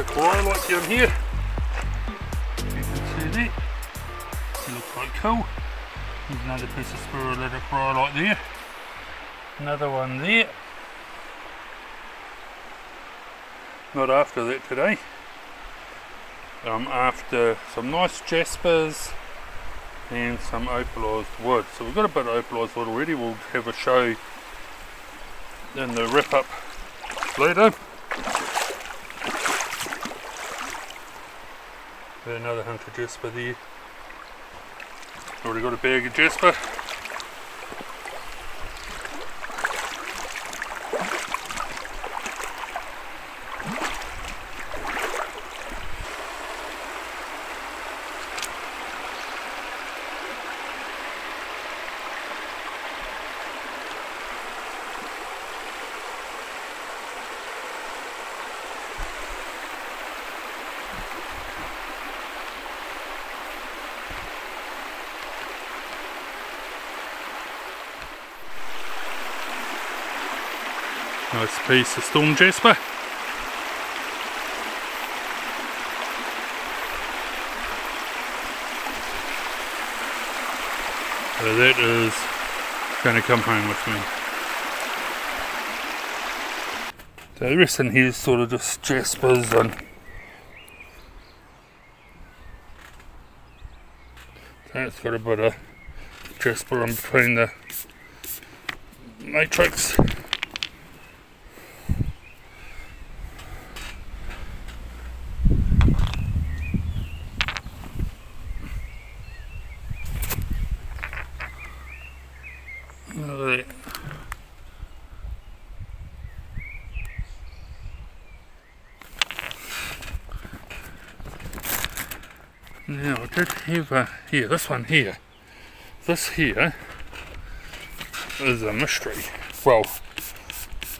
spherulitic rhyolite down here. You can see that. It looks like coal. There's another piece of spherulitic rhyolite there. Another one there. Not after that today. I'm after some nice jaspers and some opalized wood. So we've got a bit of opalized wood already. We'll have a show in the wrap up later. Another hunk of jasper there. Already got a bag of jasper. Nice piece of storm jasper. So that is going to come home with me. So the rest in here is sort of just jaspers and it's got a bit of jasper in between the matrix. Now, I did have a, here, this one here. This here is a mystery. Well,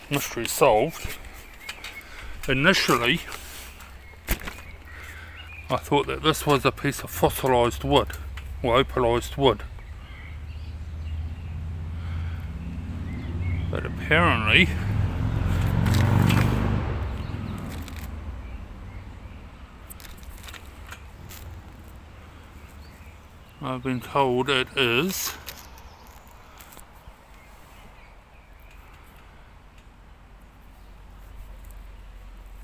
mystery solved. Initially, I thought that this was a piece of fossilised wood, or opalised wood. But apparently, I've been told it is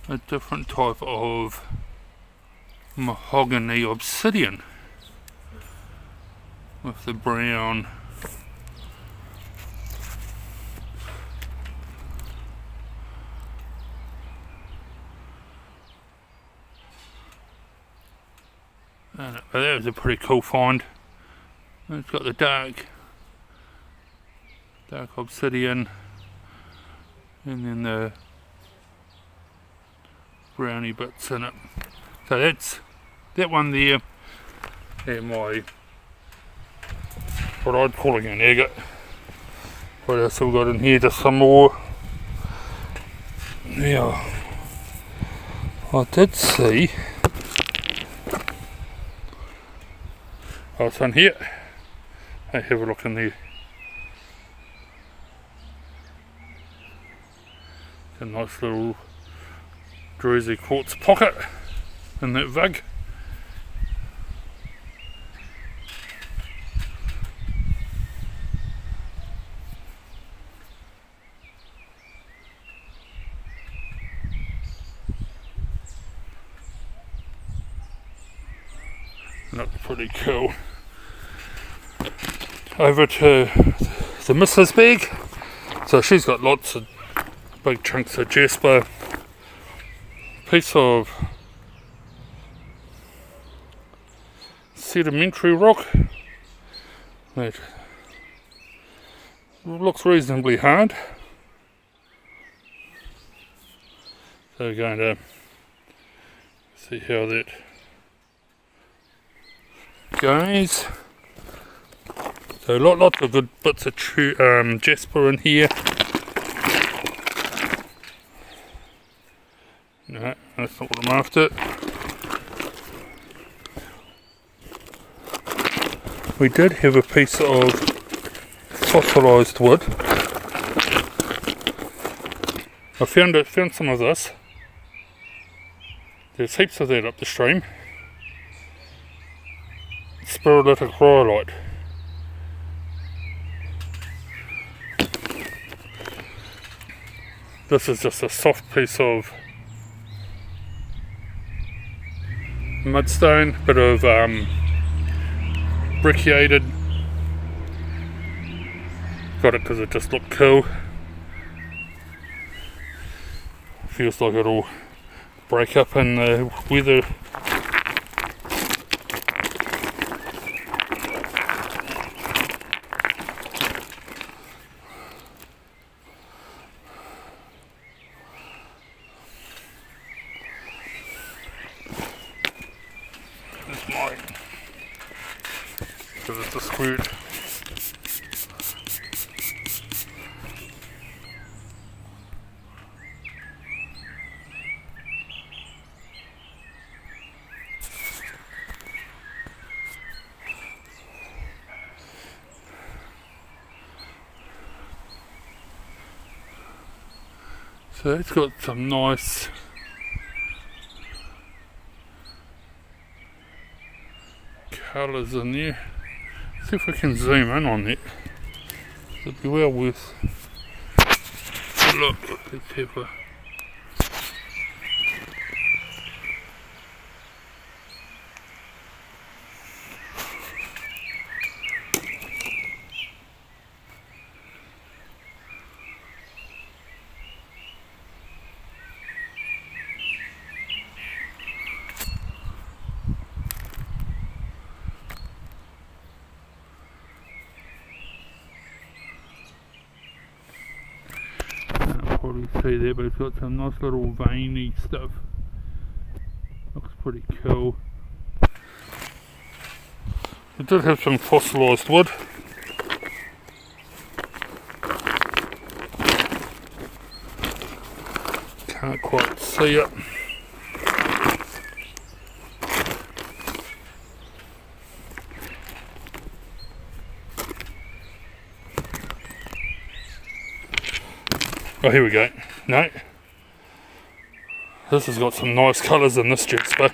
a different type of mahogany obsidian with the brown Uh, that was a pretty cool find. It's got the dark, dark obsidian, and then the brownie bits in it. So that's that one there, and my what I'd call an agate. What else have we got in here? Just some more. Yeah, I did see. Oh, it's on here. Have a look in there. A nice little Druzy quartz pocket in that vug. Looks pretty cool. Over to the Mrs. bag. So she's got lots of big chunks of jasper. Piece of sedimentary rock that looks reasonably hard. So we're going to see how that goes. So lot, lots of good bits of true, um, jasper in here. No, that's not what I'm after. We did have a piece of fossilized wood. I found it, found some of this. There's heaps of that up the stream. Spherulitic rhyolite. This is just a soft piece of mudstone, bit of um, brecciated. Got it because it just looked cool. Feels like it'll break up in the weather because it's a squirt. So it's got some nice colours in there. Let's see if we can zoom in on it. It'd be well worth a look. Let's have a probably see there, but it's got some nice little veiny stuff. Looks pretty cool. It did have some fossilised wood. Can't quite see it. Oh, here we go. No. This has got some nice colours in this jasper.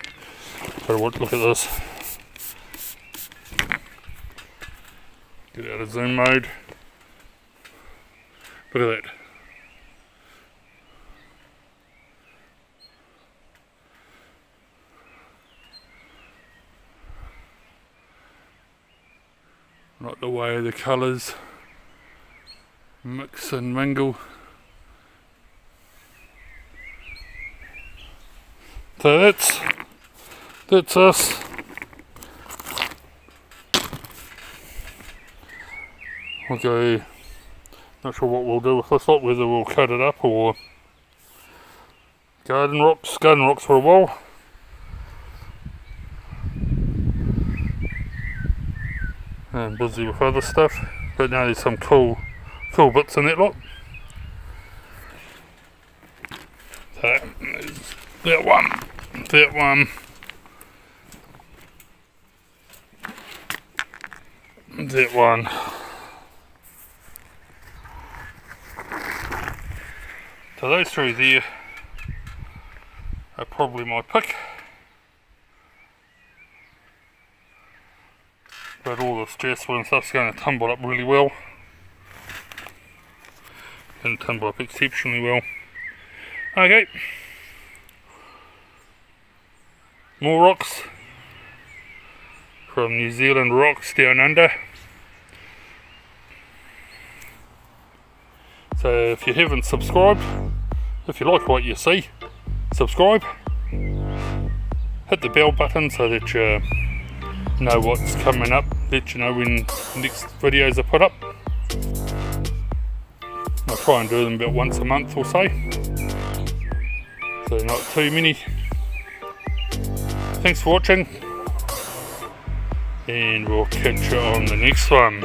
But look at this. Get out of zoom mode. Look at that. Not the way the colours mix and mingle. So that's that's us. Okay, not sure what we'll do with this lot, whether we'll cut it up or garden rocks, garden rocks for a while. And busy with other stuff, but now there's some cool, cool bits in that lot. So, that one that one. That one. So those three there are probably my pick. But all this jasper and stuff's going to tumble up really well. And tumble up exceptionally well. Okay. More rocks from New Zealand Rocks Down Under. So if you haven't subscribed, if you like what you see, subscribe. Hit the bell button so that you know what's coming up, let you know when next videos are put up. I try and do them about once a month or so. So not too many Thanks for watching. And we'll catch you on the next one.